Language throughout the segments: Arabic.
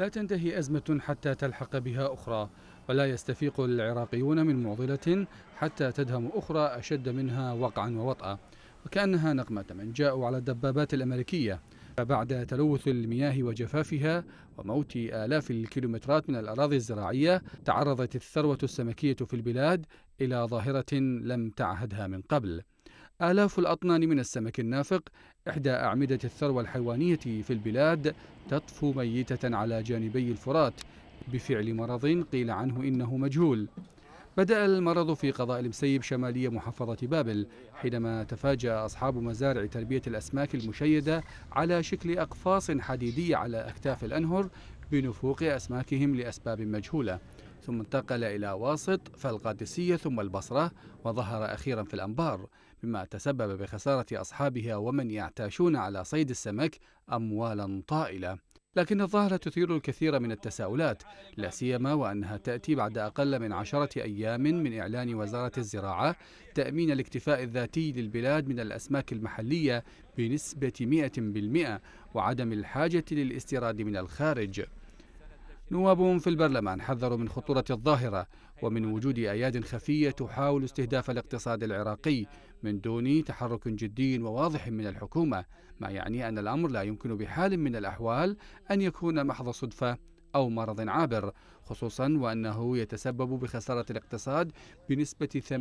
لا تنتهي أزمة حتى تلحق بها أخرى ولا يستفيق العراقيون من معضلة حتى تدهم أخرى أشد منها وقعا ووطأ. وكأنها نقمة من جاءوا على الدبابات الأمريكية. بعد تلوث المياه وجفافها وموت آلاف الكيلومترات من الأراضي الزراعية تعرضت الثروة السمكية في البلاد إلى ظاهرة لم تعهدها من قبل. آلاف الأطنان من السمك النافق إحدى أعمدة الثروة الحيوانية في البلاد تطفو ميتة على جانبي الفرات بفعل مرض قيل عنه إنه مجهول. بدأ المرض في قضاء المسيب شمالية محافظة بابل حينما تفاجأ أصحاب مزارع تربية الأسماك المشيدة على شكل أقفاص حديدية على أكتاف الأنهر بنفوق أسماكهم لأسباب مجهولة. ثم انتقل إلى واسط فالقادسية ثم البصرة وظهر أخيرا في الأنبار مما تسبب بخسارة أصحابها ومن يعتاشون على صيد السمك أموالا طائلة. لكن الظاهرة تثير الكثير من التساؤلات لا سيما وأنها تأتي بعد أقل من عشرة أيام من إعلان وزارة الزراعة تأمين الاكتفاء الذاتي للبلاد من الأسماك المحلية بنسبة 100% وعدم الحاجة للاستيراد من الخارج. نواب في البرلمان حذروا من خطورة الظاهرة ومن وجود أياد خفية تحاول استهداف الاقتصاد العراقي من دون تحرك جدي وواضح من الحكومة ما يعني أن الأمر لا يمكن بحال من الأحوال أن يكون محض صدفة أو مرض عابر خصوصا وأنه يتسبب بخسارة الاقتصاد بنسبة 80%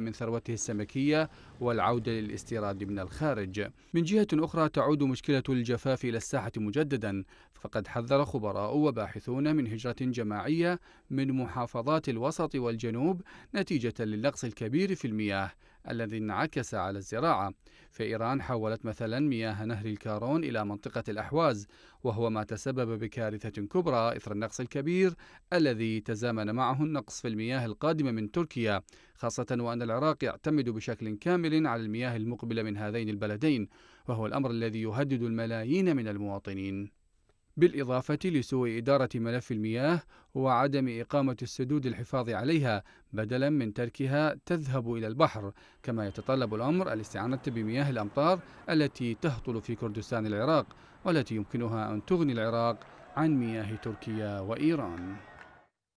من ثروته السمكية والعودة للاستيراد من الخارج. من جهة أخرى تعود مشكلة الجفاف إلى الساحة مجددا فقد حذر خبراء وباحثون من هجرة جماعية من محافظات الوسط والجنوب نتيجة للنقص الكبير في المياه الذي انعكس على الزراعة. فإيران حولت مثلا مياه نهر الكارون إلى منطقة الأحواز وهو ما تسبب بكارثة كبرى إثر النقص الكبير الذي تزامن معه النقص في المياه القادمة من تركيا خاصة وأن العراق يعتمد بشكل كامل على المياه المقبلة من هذين البلدين وهو الأمر الذي يهدد الملايين من المواطنين. بالإضافة لسوء إدارة ملف المياه وعدم إقامة السدود الحفاظ عليها بدلا من تركها تذهب إلى البحر كما يتطلب الأمر الاستعانة بمياه الأمطار التي تهطل في كردستان العراق والتي يمكنها أن تغني العراق عن مياه تركيا وإيران.